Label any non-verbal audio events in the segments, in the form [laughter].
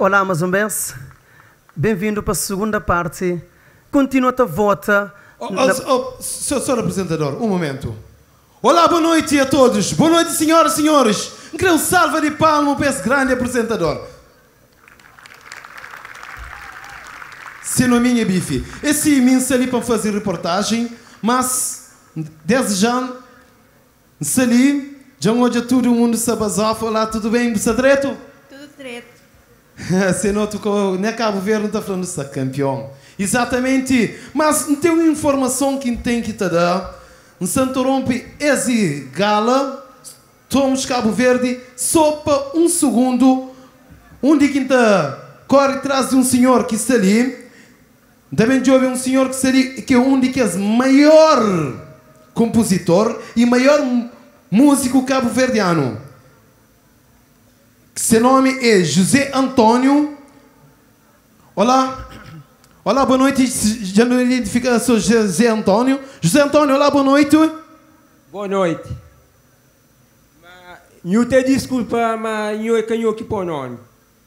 Olá, Mazumbense. Bem-vindo para a segunda parte. Continua a vota. Oh, oh, oh, senhor, senhor apresentador, um momento. Olá, boa noite a todos. Boa noite, senhoras e senhores. Um grande salva de palmas para esse grande apresentador. Se não minha bife. Esse imenso ali para fazer reportagem, mas desde já, ali, já hoje todo mundo sabe Olá, tudo bem? Você direto? Tudo direito. [laughs] Se não, tu nem Cabo Verde está falando de campeão. Exatamente. Mas não tem uma informação que tem que te dar. Em Santo Rompe, esse gala, somos Cabo Verde, só para um segundo, onde que corre atrás de um senhor que está ali. Também houve um senhor que seria que é um dos maior compositor e maior músico cabo-verdiano. Seu nome é José Antônio. Olá. Olá, boa noite. Já não identifica, sou José Antônio. José Antônio, olá, boa noite. Boa noite. Eu te desculpa, mas eu é canho que por nome.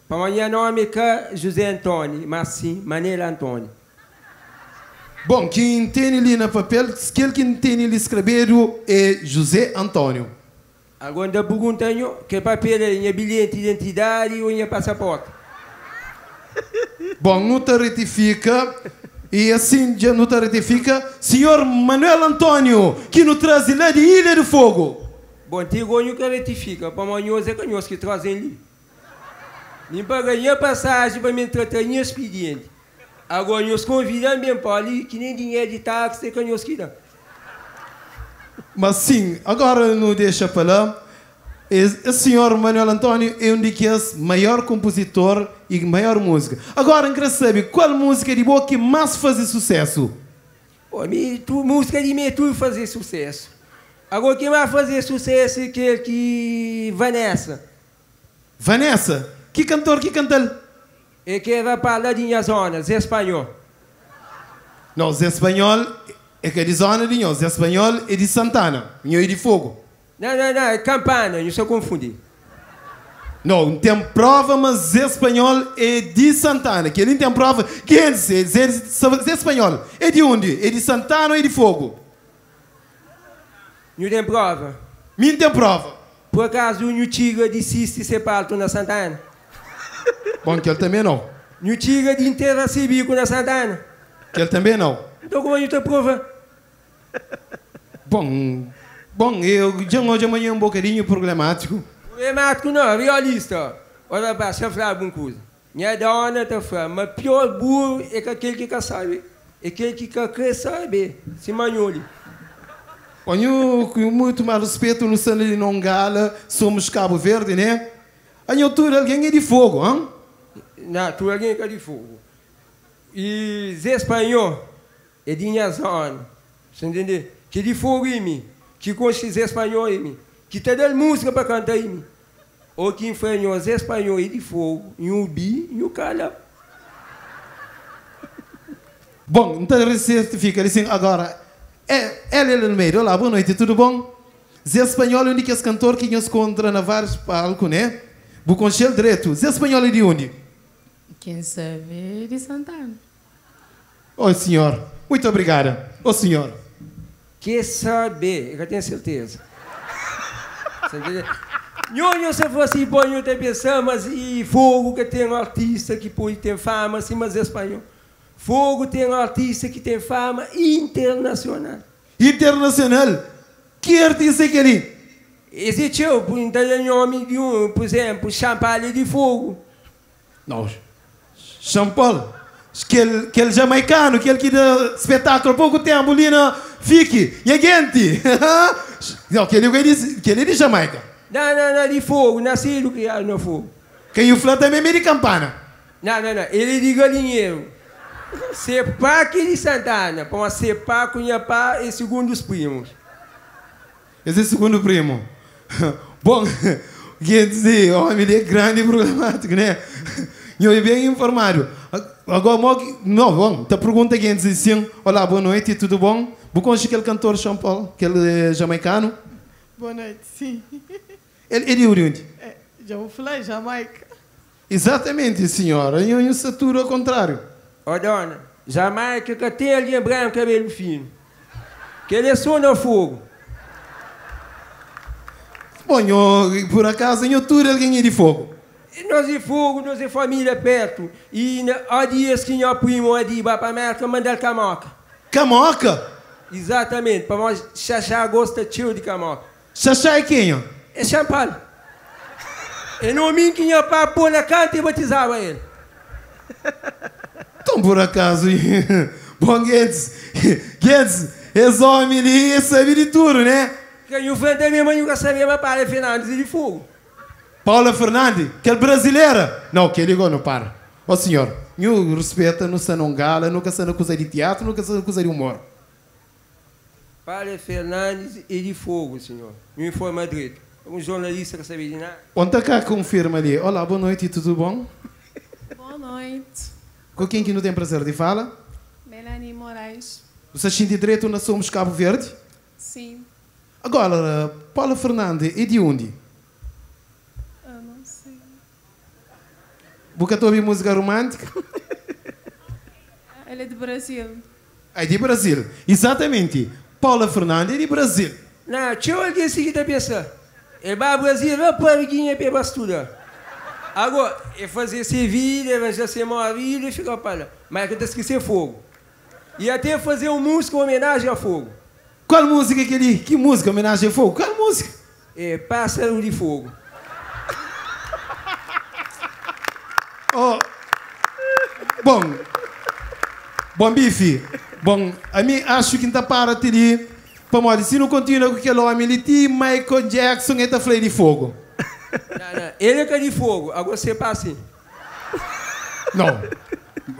Para meu nome é José Antônio, mas sim, Manela Antônio. Bom, quem tem ali no papel, aquele que tem ali escrevido é José Antônio. Agora pergunta que papel é bilhete de identidade ou é passaporte? [laughs] Bom, não te retifica. E assim já não te retifica. Senhor Manuel Antônio, que nos traz lá de Ilha do Fogo. Bom, gonho que retifica. Para amanhã é canhoso que trazem ali. Nem para ganhar passagem para me em expediente. Agora, nós convidamos bem para ali, que nem dinheiro de táxi, que nós que Mas sim, agora não deixa falar. O senhor Manuel Antônio é um dos maior compositor e maior música. Agora, eu quero saber qual música de boa que mais faz sucesso? Pô, mi, tu, música de mim tudo fazer sucesso. Agora, quem vai fazer sucesso é aquele que... Vanessa. Vanessa? Que cantor que canta? É que vai para lá de minha zona, Zé Espanhol. Não, Zé Espanhol é que é de zona de nós. Espanhol é de Santana. É de Fogo. Não, não, não, é Campana, não se confundir. Não, tem prova, mas Espanhol é de Santana. Que ele tem prova. Quem é Zé, Zé Espanhol? É de onde? É de Santana ou é de Fogo? Não tem prova. Não tem prova. Por acaso, o Tiga disse se sepalto na Santana? Bom, que ele também não. No tira de inteira cibico na Santana. Que ele também não. Então como a gente prova? Bom, bom, eu já hoje amanhã um bocadinho problemático. Problemático não, realista. Olha para, eu falar uma coisa. Minha dona está falando, mas pior burro é que aquele que quer saber. É aquele que quer saber. Se manhole. Olha, com muito mais respeito no Santa de Nongala, somos Cabo Verde, né? A altura alguém é de fogo, hein? Na altura alguém é de fogo. E os espanhóis é de minha zona. Você entendeu? Que de fogo em mim. Que conhece os espanhóis em mim. Que tem dando música para cantar em mim. Ou que enfrentou os espanhóis de fogo. Em um bi e um calha. [laughs] Bom, então você fica assim agora. É, ela é no meio. Olá, boa noite, tudo bom? Zé Espanhol é o único cantor que nos encontra na vários palcos, né? Vou conselho direto. Zé Espanhol é de onde? Quem sabe de Santana. Oi, senhor. Muito obrigada. Ô, senhor. Quer saber, eu tenho certeza. Nhonho, se fosse bom, te pensamos, e fogo que tem um artista que pode ter fama, assim, mas é espanhol. Fogo tem um artista que tem fama internacional. Internacional? Que artista é aquele? Existiu, por nome de um, por exemplo, Champalho de Fogo. Não, Champal, aquele, aquele jamaicano, aquele que dá espetáculo há pouco tempo ali na Fique, e gente. [laughs] não, aquele, aquele é de Jamaica. Não, não, não, de Fogo, nascido criado no Fogo. Quem o Flá também é de Campana. Não, não, não, ele é de Galinheiro. Sepac de Santana, para uma Sepac e segundo os primos. Esse é o segundo primo. [laughs] Bom, [laughs] quer dizer, homem é grande e problemático, né? E eu bem informado. Agora, não, bom, te pergunta quem diz assim, olá, boa noite, tudo bom? Você conhece aquele cantor São Paulo, aquele jamaicano? Boa noite, sim. [laughs] Ele, ele é de onde? É, já vou falar Jamaica. Exatamente, senhora. E um saturo ao contrário. Ó dona, jamais que eu tenha lembrar um cabelo fino. Que ele é só no fogo. Bom, eu, por acaso, em outubro alguém é de fogo. E nós de fogo, nós de família perto. E há dias que nós primo a diba para América mandar camoca. Camoca? Exatamente, para nós chachar gosto tio de camoca. Xaxá é quem? É champalho. E no mim que nós para pôr na canta e batizava ele. Então, por acaso, [laughs] bom, Guedes, Guedes, homem ali sabe de tudo, né? Que o frente da minha mãe nunca sabia mais para Fernandes e de fogo. Paula Fernandes, que é brasileira. Não, que ligou, não para. Ó senhor, eu respeito, não se não gala, nunca se não coisa de teatro, nunca se não coisa de humor. Para Fernandes e de fogo, senhor. Me informa direito. Um jornalista que sabia de nada. Onde cá confirma ali? Olá, boa noite, tudo bom? Boa noite. Com quem que não tem prazer de falar? Melanie Moraes. Você sente direito, nós somos Cabo Verde? Sim. Agora, Paula Fernandes, é de onde? Eu não sei. Porque tu ouve música romântica? Ela é do Brasil. É de Brasil. Exatamente. Paula Fernandes é de Brasil. Não, tinha alguém seguinte a pensar. É para o Brasil, vai para a guinha para estudar. Agora, é fazer servir, é já ser uma vida e ficar para lá. Mas que tem que ser fogo. E até fazer um música em homenagem a fogo. Qual música que ele... Que música homenagem a fogo? Qual música? É Pássaro de Fogo. Oh. Bom, bom bife, bom, a mim acho que não para de Pamole, se não continua com aquele homem, ele tem Michael Jackson e tá flei de fogo. Não, não. Ele é que é de fogo. Agora você passa assim. Não.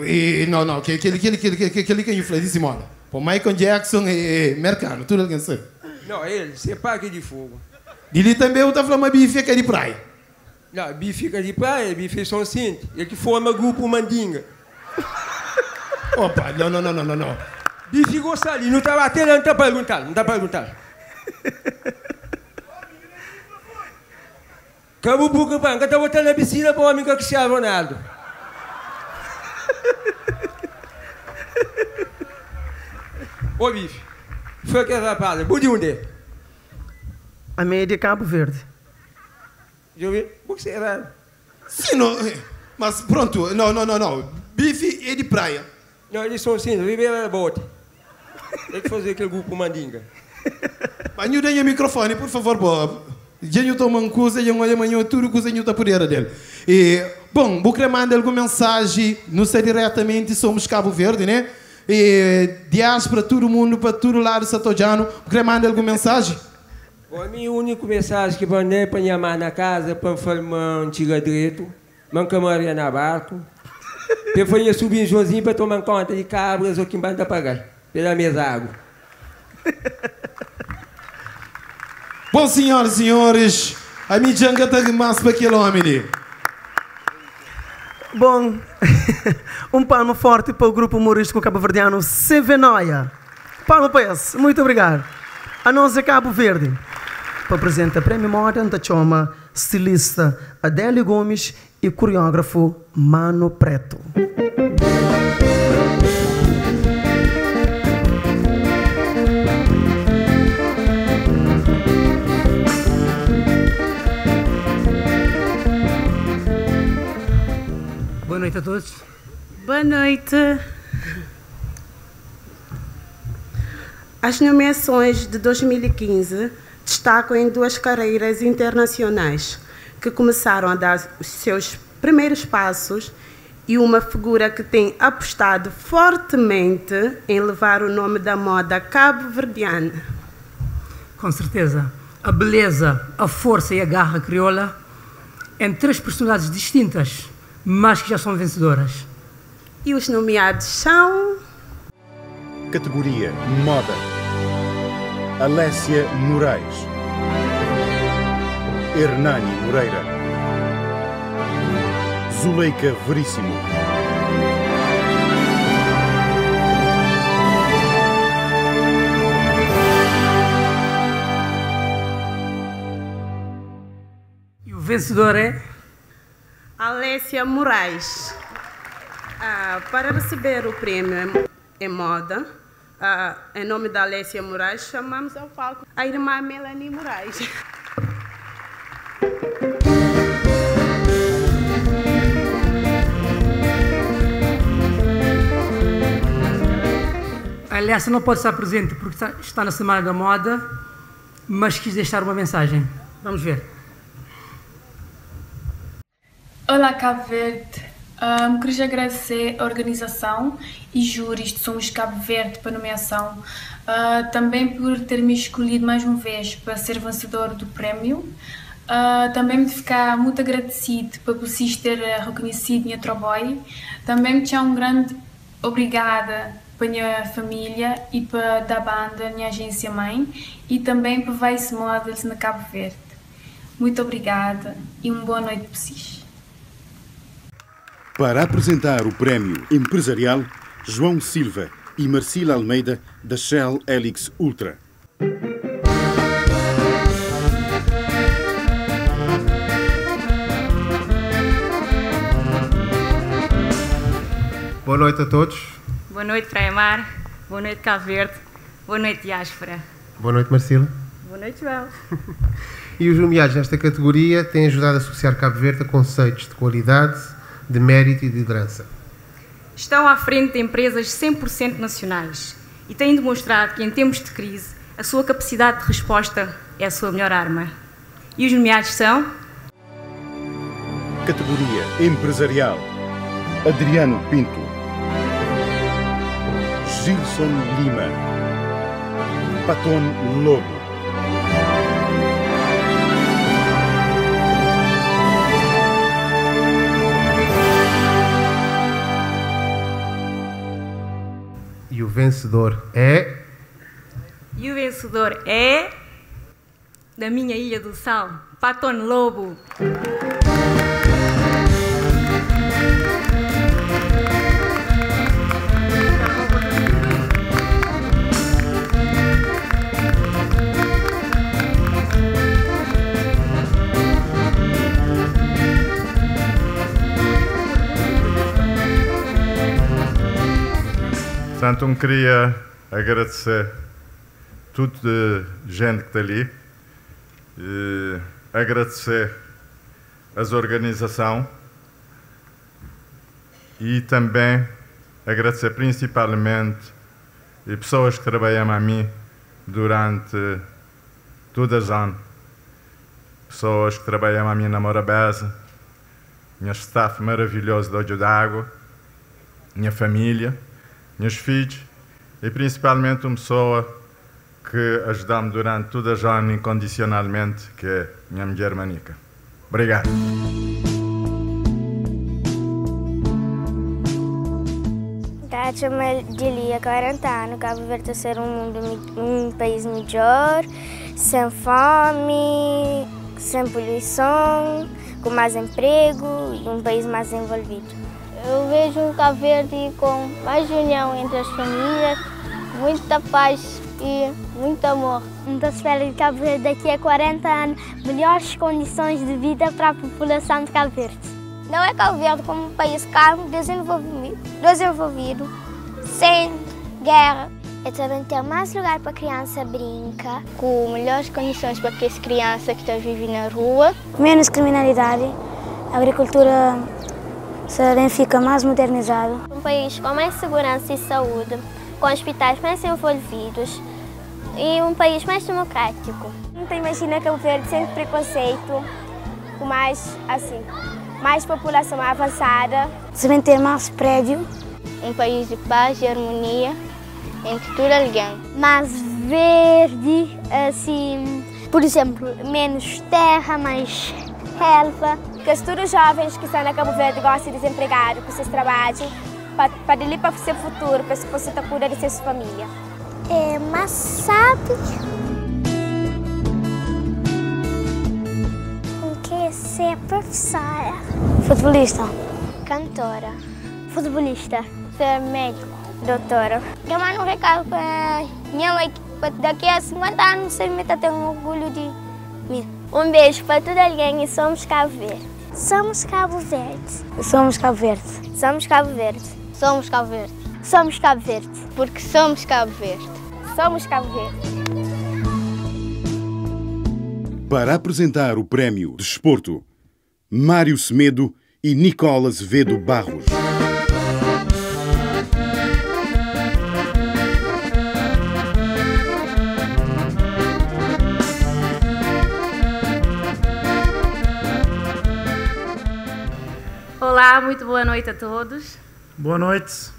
E, não, não, que aquele que ele que ele que aquele que ele flei de Simona. Pô, Michael Jackson e Mercado, tudo alguém sabe. Não, ele, você que é de fogo. Dili também tá falando bife que é de praia. Não, bife fica de praia, bife são cinto. Ele que forma grupo mandinga. [laughs] Opa, não, não, não, não, não, não. Bife gosta ali, não tá batendo, não tá perguntando, não tá perguntando. Cabo Buca Banca tá botando na piscina para o homem que Cristiano Ronaldo. Ô bife, foi que rapaz, de onde? A meia de Cabo Verde. Já ouviu? Por que será? Sim, não, mas pronto, não, não, não, não. Bife é de praia. Não, eles são assim, viveram na bote. Tem que fazer aquele grupo mandinga. Banho daí o microfone, por favor, Bob. Genho toma um coisa, e olha amanhã tudo que o Genho está por dele. E, bom, vou querer mandar alguma mensagem, não sei diretamente, somos Cabo Verde, né? E, diáspora, todo mundo, para todo lado, Satojano, vou querer mandar alguma mensagem? Bom, a minha única mensagem que eu mandei para minha mãe na casa, para falar um tira direito, uma camaria na barco, para [laughs] fazer subir Josinho para tomar conta de cabras ou que banda pagar, pela mesa água. [laughs] Bom, senhoras e senhores, a minha janga está mais para aquele homem. Bom, [laughs] um palmo forte para o grupo humorístico cabo-verdiano Sevenoia. Palma para esse. Muito obrigado. A nós é Cabo Verde. Para apresentar Prémio Moda da Choma, estilista Adélio Gomes e coreógrafo Mano Preto. Boa noite a todos. Boa noite. As nomeações de 2015 destacam em duas carreiras internacionais que começaram a dar os seus primeiros passos e uma figura que tem apostado fortemente em levar o nome da moda cabo-verdiana. Com certeza, a beleza, a força e a garra crioula em três personalidades distintas, mas que já são vencedoras. E os nomeados são Categoria Moda. Alessia Moraes. Hernani Moreira. Zuleika Veríssimo. E o vencedor é Alessia Moraes. Ah, para receber o prêmio em moda, ah, em nome da Alessia Moraes, chamamos ao palco a irmã Melanie Moraes. A Alessa não pode estar presente porque está- está na Semana da Moda, mas quis deixar uma mensagem. Vamos ver. Olá, Cabo Verde. Ahm, queria agradecer a organização e júris de Somos Cabo Verde para a nomeação. Ah, também por ter me escolhido mais uma vez para ser vencedor do prémio. Ah, também me ficar muito agradecido por vocês terem reconhecido minha trabalho. Também me um grande obrigada para a minha família e para da banda, minha agência mãe, e também para Vice Models na Cabo Verde. Muito obrigada e uma boa noite para vocês. Para apresentar o prémio empresarial, João Silva e Marcila Almeida, da Shell Helix Ultra. Boa noite a todos. Boa noite, Praia Mar. Boa noite, Cabo Verde. Boa noite, Diáspora. Boa noite, Marcila. Boa noite, Joel. [laughs] E os nomeados nesta categoria têm ajudado a associar Cabo Verde a conceitos de qualidade, de mérito e de liderança. Estão à frente de empresas 100% nacionais e têm demonstrado que, em tempos de crise, a sua capacidade de resposta é a sua melhor arma. E os nomeados são Categoria Empresarial: Adriano Pinto, Gilson Lima, Paton Lobo. Vencedor é. E o vencedor é. Da minha Ilha do Sal, Paton Lobo. Portanto, eu queria agradecer tudo de gente que está ali, e agradecer as organizações e também agradecer principalmente as pessoas que trabalham a mim durante todas as anos. Pessoas que trabalham a mim na Morabeza, minha staff maravilhoso do Olho d'Água, minha família, meus filhos e principalmente uma pessoa que ajudou-me durante toda a jornada incondicionalmente, que é minha mulher Manica. Obrigado. Dá-me de 40 anos, Cabo Verde a ser um, mundo, um país melhor, sem fome, sem poluição, com mais emprego e um país mais envolvido. Eu vejo o Cabo Verde com mais união entre as famílias, muita paz e muito amor. Então espero que Cabo Verde daqui a 40 anos melhores condições de vida para a população de Cabo Verde. Não é Cabo Verde como um país calmo, desenvolvido, desenvolvido sem guerra. É também ter mais lugar para a criança brincar. Com melhores condições para que as crianças que estão vivendo na rua. Menos criminalidade, agricultura também fica mais modernizada. Um país com mais segurança e saúde, com hospitais mais envolvidos e um país mais democrático. Então imagina Cabo Verde sem preconceito, com mais assim, mais população avançada. Também ter mais prédio. Um país de paz e harmonia entre todo alguém. Mais verde, assim, por exemplo, menos terra, mais relva. Que os jovens que estão na Cabo Verde gostem de desempregar, que vocês trabalhem para, para ele para o seu futuro, para você cuidar de sua família. É, mas sabe o que é ser professora? Futebolista. Cantora. Futebolista. Ser médico. Doutora. Eu mando um recado para minha mãe que daqui a 50 anos você me ter um orgulho de mim. Um beijo para todo alguém e somos Cabo Verde. Somos Cabo Verde. Somos Cabo Verde. Somos Cabo Verde. Somos Cabo Verde. Somos Cabo Verde. Porque somos Cabo Verde. Somos Cabo Verde. Para apresentar o prémio Desporto, Mário Semedo e Nicola Azevedo Barros. Olá, muito boa noite a todos. Boa noite.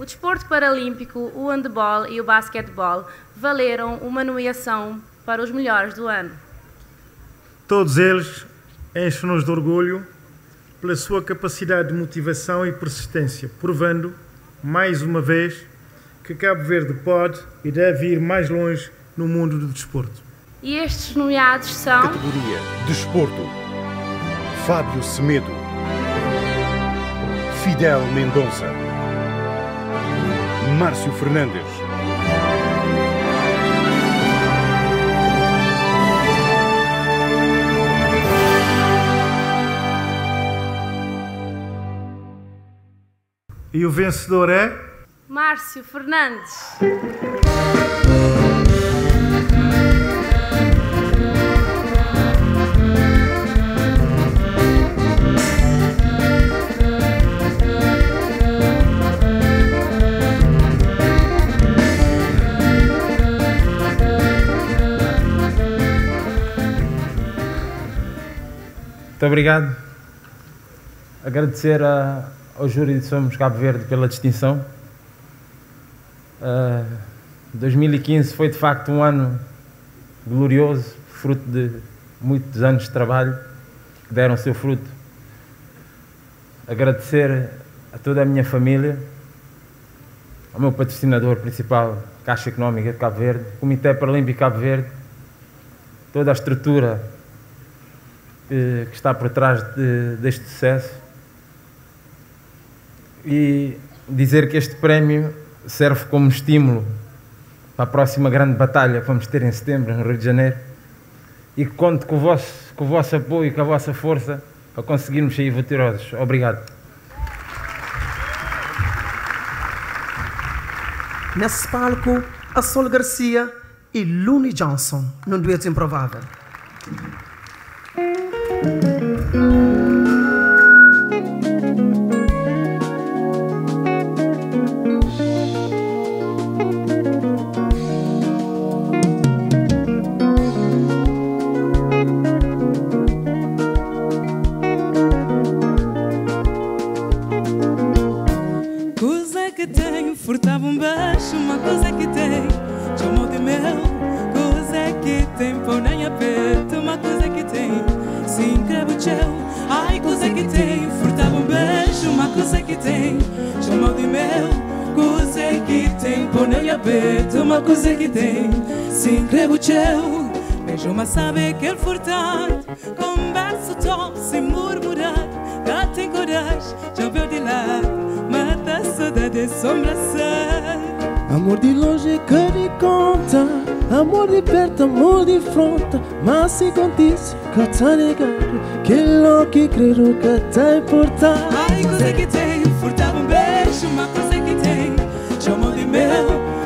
O desporto paralímpico, o handebol e o basquetebol valeram uma nomeação para os melhores do ano. Todos eles enchem-nos de orgulho pela sua capacidade de motivação e persistência, provando, mais uma vez, que Cabo Verde pode e deve ir mais longe no mundo do desporto. E estes nomeados são. Categoria Desporto: Fábio Semedo, Fidel Mendonça, Márcio Fernandes. E o vencedor é. Márcio Fernandes. Muito obrigado. Agradecer a, ao júri de Somos Cabo Verde pela distinção. Uh, 2015 foi de facto um ano glorioso, fruto de muitos anos de trabalho que deram seu fruto. Agradecer a toda a minha família, ao meu patrocinador principal, Caixa Económica de Cabo Verde, Comitê Paralímpico Cabo Verde, toda a estrutura que, que está por trás de, deste sucesso e dizer que este prémio serve como estímulo para a próxima grande batalha que vamos ter em setembro, no Rio de Janeiro, e que conto com o vosso, com o vosso apoio e com a vossa força para conseguirmos sair vitoriosos. Obrigado. Nesse palco, a Sol Garcia e Looney Johnson, num dueto improvável. Tem, sim, teu. Ai, coisa que tem, furtava um beijo, uma coisa que tem, chamou de meu. Coisa que tem, pão nem aperto, uma coisa que tem, sim, teu. Beijo, mas sabe que ele furtar, conversa tom, sem murmurar, gato em coragem, já veio de lá, mata a saudade, assombração. Amor de longe que lhe conta Amor de perto, amor de fronte Mas se condiz que tá negado Que lo que creio que tá importante Ai, coisa que tem, furtava um beijo, uma coisa que tem, chamou de meu.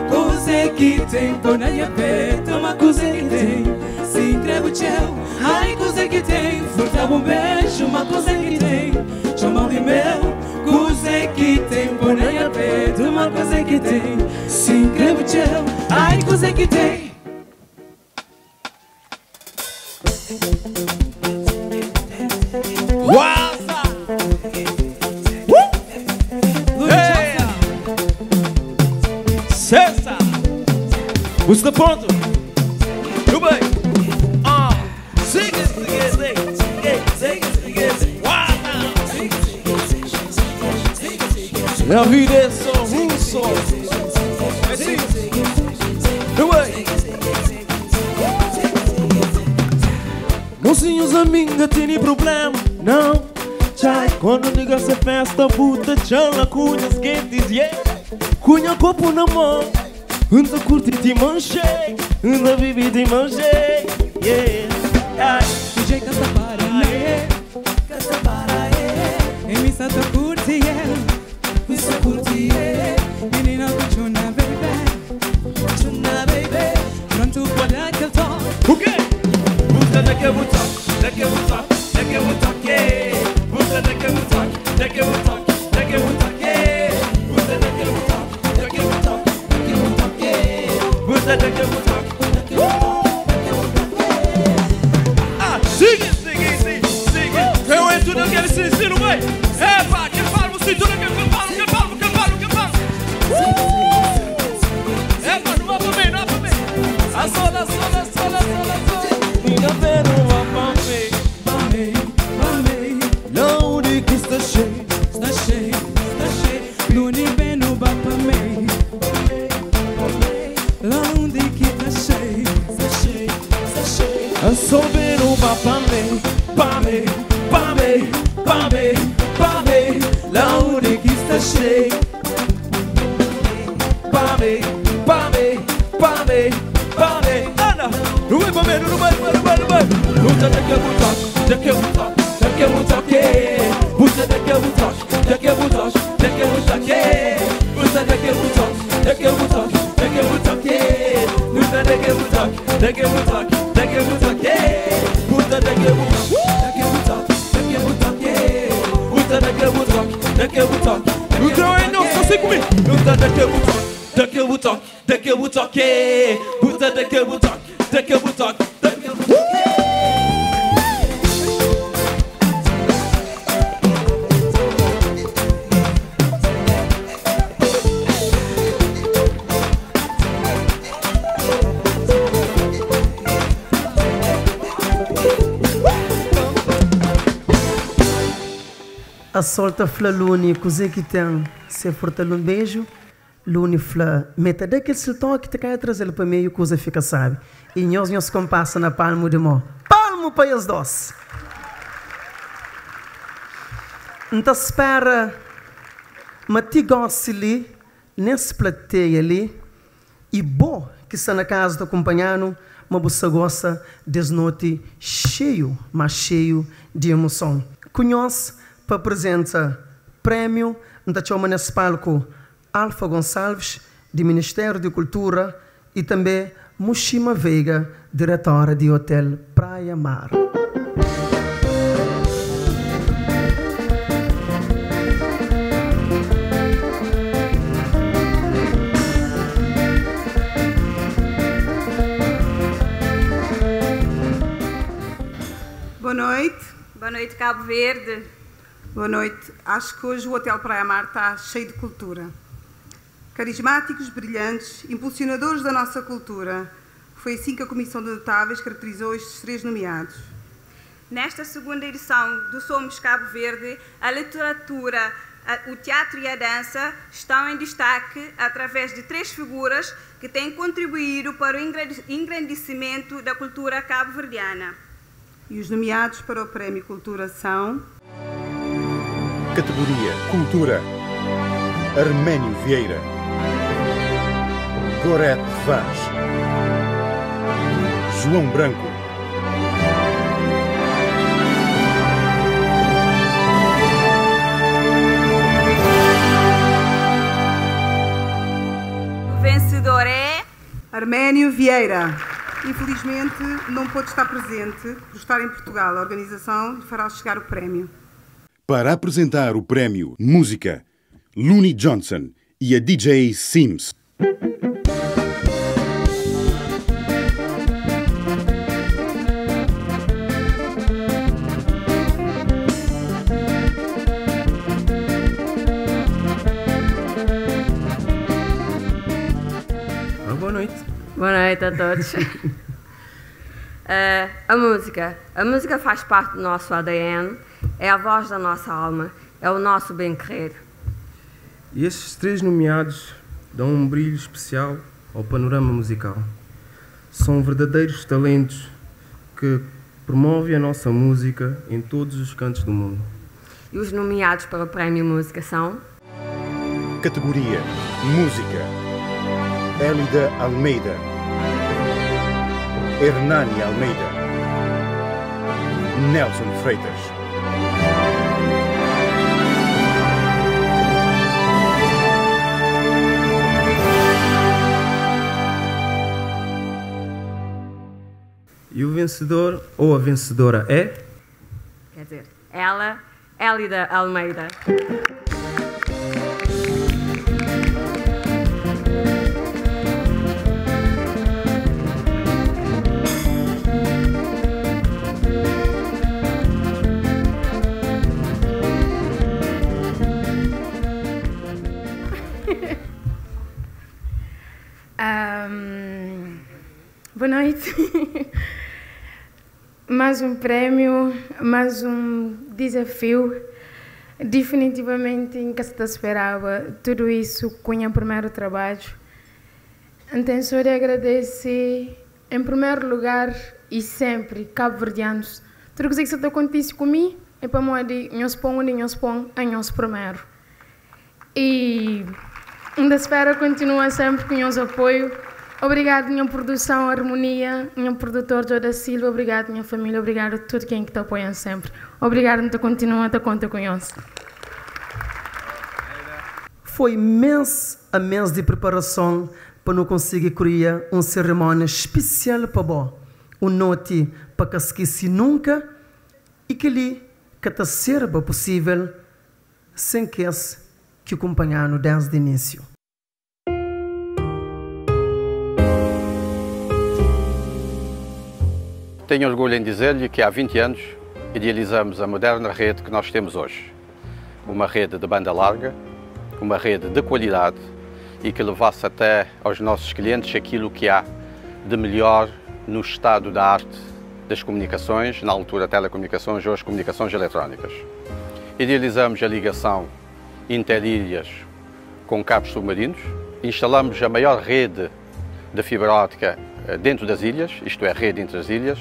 Coisa que tem, põe na minha peito, uma coisa que tem, se entrega o teu. Ai, coisa que tem, furtava um beijo, uma coisa que tem, chamou de meu. Coisa que tem, põe na minha peito, uma coisa que tem, se entrega o teu. Ai, coisa que tem. Busca ponto! Tudo bem! Ah! Siga, siga, siga, siga, siga, siga, Waza! A vida é só um só! É assim! Tudo bem! Mocinhos amiga tem problema Não Tchai Quando nigga se festa puta Chala cunhas quentes yeah Cunha copo na mão Anda curte te manchei Anda vive te manchei Yeah. Canta para mim Ah, sigue, sigue, sigue, sigue. Eu entro naquele ensino, vai. Toque, daqui a um toque. Então é não, só sei comigo. Luta daqui a um toque, daqui a um toque, daqui a um toque. Luta daqui Solta fla luni, cozer que tem, se forta um beijo, luni fla, meta daquele siltão que te cai trazer para meio, coisa fica sabe. E nós nós compassa na palmo de mão. Palmo para os dois. Então espera, mas te gosta ali, nesse plateia ali, e bom que está na casa do acompanhando, mas você gosta desse noite cheio, mas cheio de emoção. Conhece para apresentar prêmio da chama nesse palco Alfa Gonçalves, do Ministério de Cultura, e também Mushima Veiga, diretora de Hotel Praia Mar. Boa noite. Boa noite, Cabo Verde. Boa noite. Acho que hoje o Hotel Praia Mar está cheio de cultura. Carismáticos, brilhantes, impulsionadores da nossa cultura. Foi assim que a Comissão de Notáveis caracterizou estes três nomeados. Nesta segunda edição do Somos Cabo Verde, a literatura, a- o teatro e a dança estão em destaque através de três figuras que têm contribuído para o engrande- engrandecimento da cultura cabo-verdiana. E os nomeados para o Prémio Cultura são Categoria Cultura. Arménio Vieira. Gorete Vaz. João Branco. O vencedor é. Arménio Vieira. Infelizmente não pôde estar presente por estar em Portugal. A organização lhe fará chegar o prémio. Para apresentar o prémio Música, Looney Johnson e a DJ Sims. Boa noite. Boa noite a todos. [laughs] Eh, a música. A música faz parte do nosso ADN, é a voz da nossa alma, é o nosso bem-querer. E estes três nomeados dão um brilho especial ao panorama musical. São verdadeiros talentos que promovem a nossa música em todos os cantos do mundo. E os nomeados para o Prémio Música são Categoria Música. Élida Almeida. Hernani Almeida. Nelson Freitas. E o vencedor ou a vencedora é? Quer dizer, ela, Elida Almeida. [laughs] Um, boa noite. [laughs] mais um prêmio, mais um desafio. Definitivamente nunca se esperava tudo isso com o primeiro trabalho. Então, só agradecer, em primeiro lugar e sempre, cabo-verdianos. Tudo que está acontece comigo é para mim, nós põe, nós põe, nós primeiro. E ainda espero continuar sempre com o apoio. Obrigado, minha produção Harmonia, meu produtor Joda Silva, obrigado, minha família, obrigado a todo quem que te apoia sempre. Obrigado por continuar a conta com nós. Foi mês a mês de preparação para não conseguir criar uma cerimônia especial para bom. Um note para que esqueci nunca e que lhe que te possível sem que esse que acompanhar desde o início. Tenho orgulho em dizer-lhe que há 20 anos idealizamos a moderna rede que nós temos hoje. Uma rede de banda larga, uma rede de qualidade e que levasse até aos nossos clientes aquilo que há de melhor no estado da arte das comunicações, na altura telecomunicações, hoje comunicações eletrónicas. Idealizamos a ligação interilhas com cabos submarinos, instalamos a maior rede de fibra óptica eh, dentro das ilhas, isto é, rede entre as ilhas,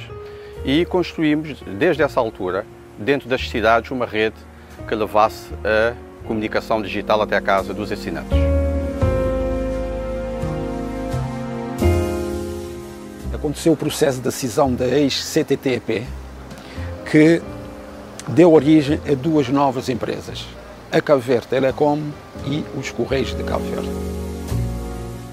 e construímos, desde essa altura, dentro das cidades, uma rede que levasse a comunicação digital até a casa dos assinantes. Aconteceu o processo de cisão da ex-CTTP, que deu origem a duas novas empresas, a Cabo Verde Telecom e os Correios de Cabo Verde.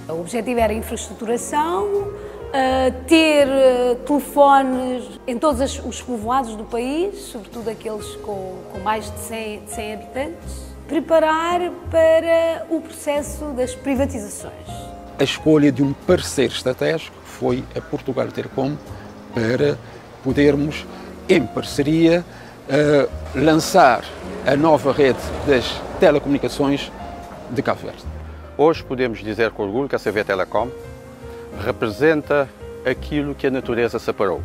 O objetivo era a infraestruturação, Uh, ter uh, telefones em todos os povoados do país, sobretudo aqueles com, com mais de 100, de 100, habitantes, preparar para o processo das privatizações. A escolha de um parceiro estratégico foi a Portugal Telecom para podermos, em parceria, uh, lançar a nova rede das telecomunicações de Cabo Verde. Hoje podemos dizer com orgulho que a CV Telecom representa aquilo que a natureza separou.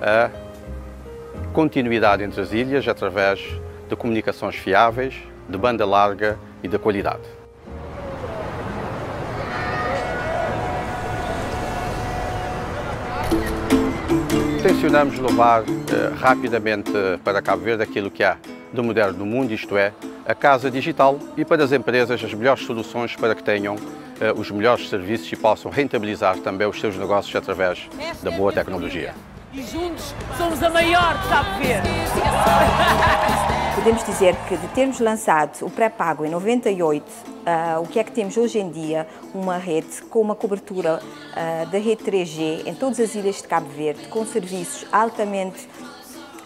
A continuidade entre as ilhas através de comunicações fiáveis, de banda larga e de qualidade. Tencionamos levar eh, rapidamente para Cabo Verde aquilo que há de moderno no mundo, isto é, a casa digital e para as empresas as melhores soluções para que tenham uh, os melhores serviços e possam rentabilizar também os seus negócios através da boa tecnologia. E juntos somos a maior de Cabo Verde. Podemos dizer que de termos lançado o pré-pago em 98, uh, eh, o que é que temos hoje em dia? Uma rede com uma cobertura uh, da rede 3G em todas as ilhas de Cabo Verde, com serviços altamente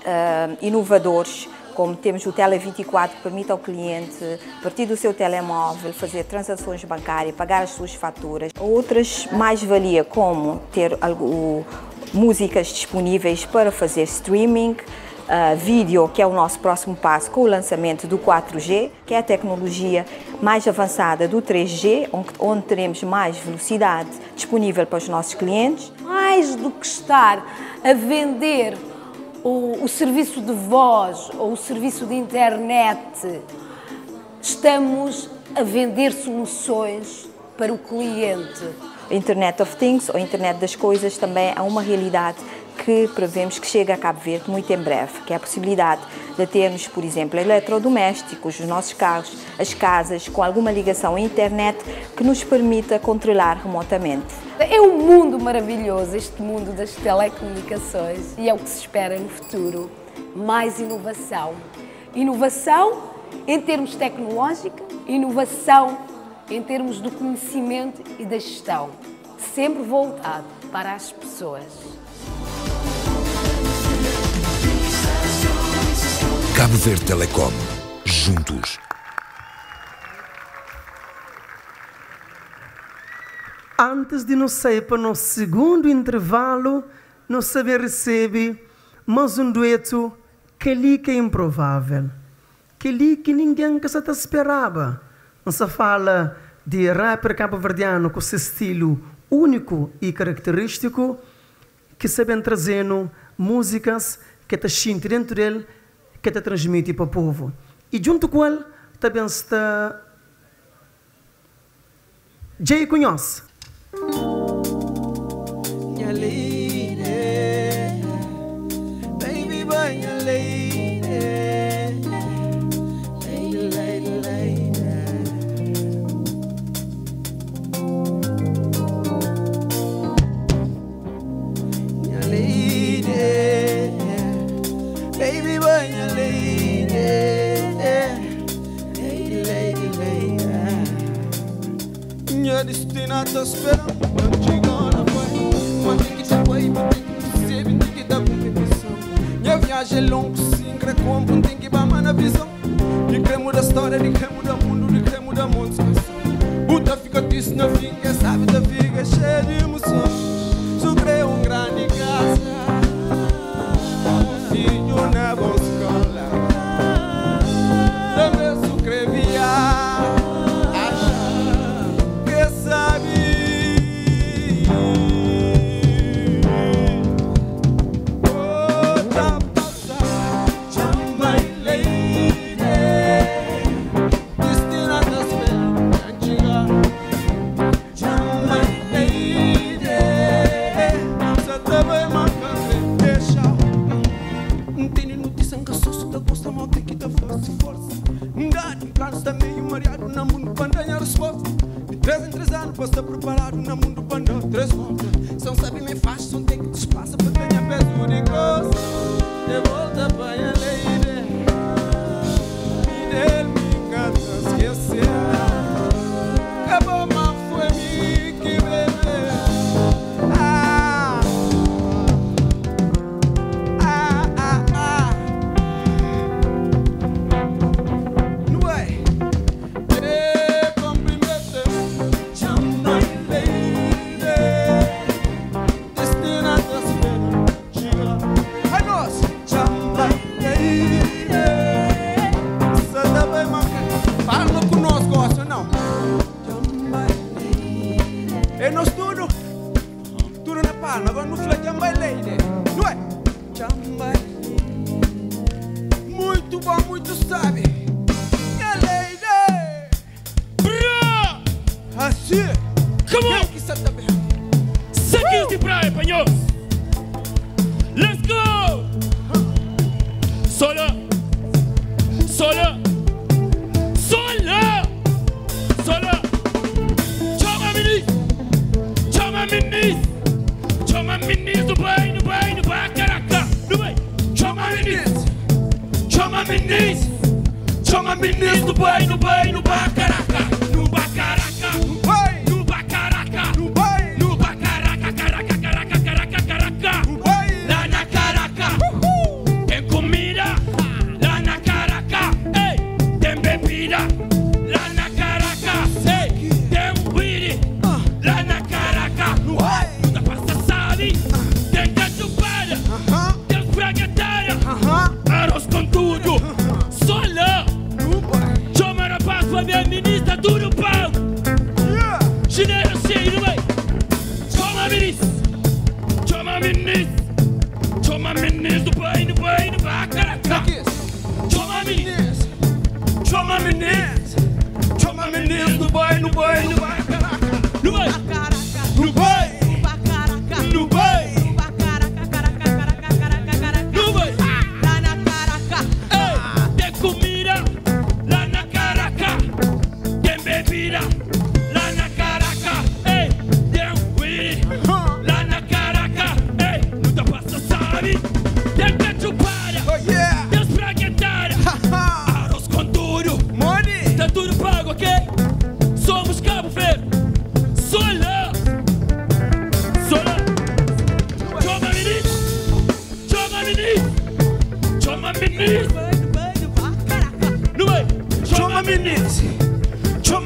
uh, inovadores, como temos o Tele24 que permite ao cliente, a partir do seu telemóvel, fazer transações bancárias, pagar as suas faturas. Outras mais-valia, como ter algo, músicas disponíveis para fazer streaming, uh, vídeo, que é o nosso próximo passo com o lançamento do 4G, que é a tecnologia mais avançada do 3G, onde, onde teremos mais velocidade disponível para os nossos clientes. Mais do que estar a vender o, o serviço de voz ou o serviço de internet, estamos a vender soluções para o cliente. Internet of Things ou Internet das Coisas também é uma realidade que prevemos que chegue a Cabo Verde muito em breve, que é a possibilidade de termos, por exemplo, eletrodomésticos, os nossos carros, as casas com alguma ligação à internet que nos permita controlar remotamente. É um mundo maravilhoso, este mundo das telecomunicações, e é o que se espera no futuro. Mais inovação. Inovação em termos tecnológicos, inovação em termos do conhecimento e da gestão, sempre voltado para as pessoas. Cabo Verde Telecom. Juntos. Antes de nos sair para o nosso segundo intervalo, não saber recebe mais um dueto que ali que é improvável. Que ali que ninguém que se esperava. Não se fala de rapper cabo-verdiano com seu estilo único e característico, que sabem trazendo músicas que está dentro dele que te transmite para o povo. E junto com ele também está Jay Cunhoz. nada esperam Antigona foi Uma tem que te apoiar Uma tem que perceber Tem que dar contribuição Minha viagem é longa Sim, crê como Tem que bamar na visão. De crê da história De crê do mundo De crê da a mundo fica triste na vinga, Sabe da fica é Cheia de emoção. Sou crê um grande casa Filho na bolsa.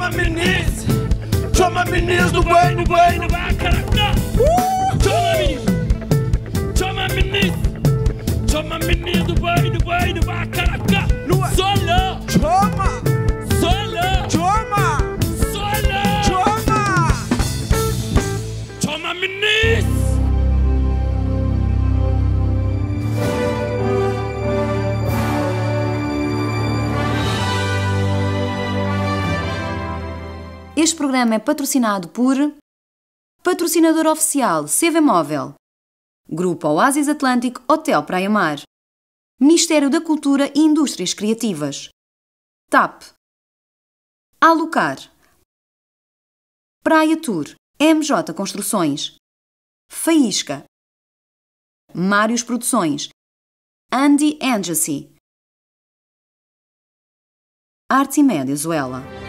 Chama Menezes, chama Menezes do banho, do banho, do banho. Chama Menezes, chama Menezes, chama Menezes do banho, do banho, do banho, Este programa é patrocinado por Patrocinador Oficial CV Móvel Grupo Oasis Atlântico Hotel Praia Mar Ministério da Cultura e Indústrias Criativas TAP Alucar Praia Tour MJ Construções Faísca Mários Produções Andy Angici Artes e Média Zuela